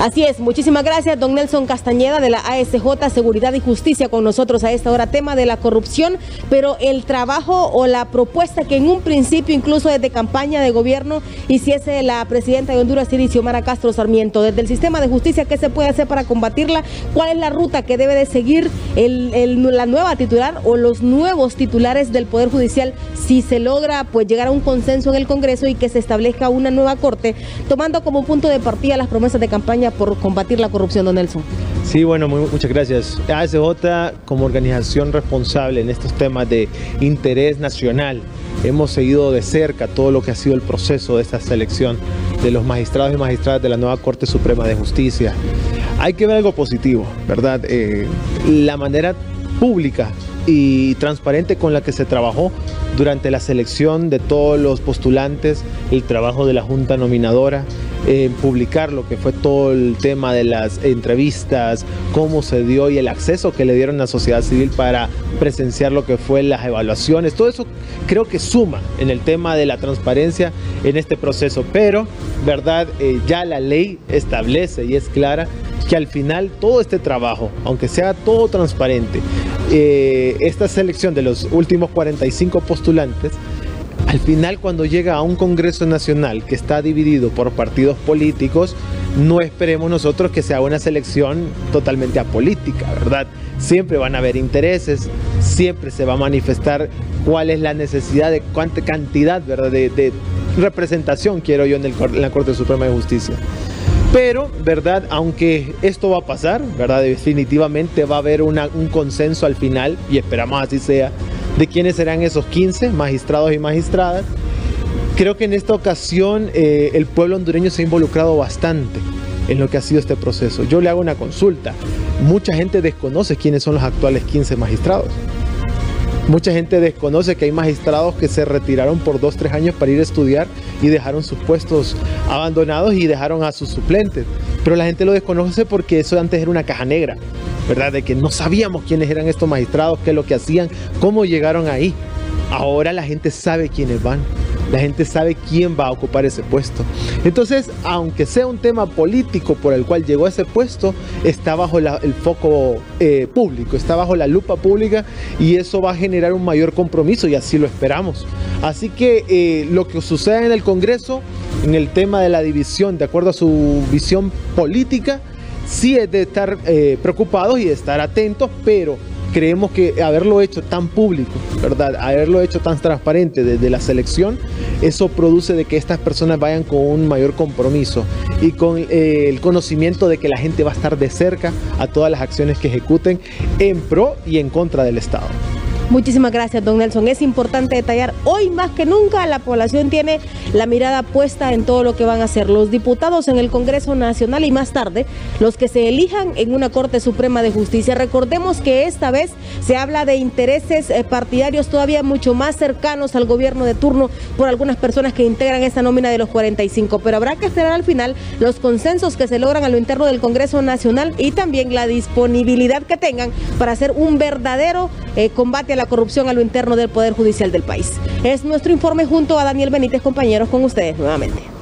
Así es, muchísimas gracias, don Nelson Castañeda de la ASJ Seguridad y Justicia con nosotros a esta hora, tema de la corrupción, pero el trabajo o la propuesta que en un principio, incluso desde campaña de gobierno, hiciese la presidenta de Honduras, Iris Xiomara Castro Sarmiento, desde el sistema de justicia, ¿qué se puede hacer para combatirla? ¿Cuál es la ruta que debe de seguir la nueva titular o los nuevos titulares del Poder Judicial si se logra pues llegar a un consenso en el Congreso y que se establezca una nueva corte, tomando como punto de partida las promesas de campaña por combatir la corrupción, don Nelson. Sí, bueno, muchas gracias. ASJ como organización responsable en estos temas de interés nacional, hemos seguido de cerca todo lo que ha sido el proceso de esta selección de los magistrados y magistradas de la nueva Corte Suprema de Justicia. Hay que ver algo positivo, ¿verdad? Eh, la manera pública y transparente con la que se trabajó durante la selección de todos los postulantes, el trabajo de la Junta Nominadora, en publicar lo que fue todo el tema de las entrevistas, cómo se dio y el acceso que le dieron a la sociedad civil para presenciar lo que fue las evaluaciones. Todo eso creo que suma en el tema de la transparencia en este proceso, pero, ¿verdad? Eh, ya la ley establece y es clara que al final todo este trabajo, aunque sea todo transparente, eh, esta selección de los últimos 45 postulantes, al final cuando llega a un Congreso Nacional que está dividido por partidos políticos, no esperemos nosotros que sea una selección totalmente apolítica, ¿verdad? Siempre van a haber intereses, siempre se va a manifestar cuál es la necesidad de cuánta cantidad, ¿verdad? De, representación quiero yo en, en la Corte Suprema de Justicia. Pero, ¿verdad? Aunque esto va a pasar, ¿verdad? Definitivamente va a haber un consenso al final, y esperamos así sea, de quiénes serán esos 15 magistrados y magistradas. Creo que en esta ocasión eh, el pueblo hondureño se ha involucrado bastante en lo que ha sido este proceso. Yo le hago una consulta. Mucha gente desconoce quiénes son los actuales 15 magistrados. Mucha gente desconoce que hay magistrados que se retiraron por dos, tres años para ir a estudiar y dejaron sus puestos abandonados y dejaron a sus suplentes. Pero la gente lo desconoce porque eso antes era una caja negra, ¿verdad? De que no sabíamos quiénes eran estos magistrados, qué es lo que hacían, cómo llegaron ahí. Ahora la gente sabe quiénes van la gente sabe quién va a ocupar ese puesto. Entonces, aunque sea un tema político por el cual llegó a ese puesto, está bajo el foco eh, público, está bajo la lupa pública y eso va a generar un mayor compromiso y así lo esperamos. Así que eh, lo que suceda en el Congreso, en el tema de la división, de acuerdo a su visión política, sí es de estar eh, preocupados y de estar atentos, pero creemos que haberlo hecho tan público, ¿verdad? Haberlo hecho tan transparente desde la selección, eso produce de que estas personas vayan con un mayor compromiso y con eh, el conocimiento de que la gente va a estar de cerca a todas las acciones que ejecuten en pro y en contra del Estado. Muchísimas gracias, don Nelson. Es importante detallar, hoy más que nunca la población tiene la mirada puesta en todo lo que van a hacer los diputados en el Congreso Nacional y más tarde los que se elijan en una Corte Suprema de Justicia. Recordemos que esta vez se habla de intereses eh, partidarios todavía mucho más cercanos al gobierno de turno por algunas personas que integran esta nómina de los 45, pero habrá que esperar al final los consensos que se logran a lo interno del Congreso Nacional y también la disponibilidad que tengan para hacer un verdadero eh, combate a la corrupción a lo interno del Poder Judicial del país. Es nuestro informe junto a Daniel Benítez, compañeros, con ustedes nuevamente.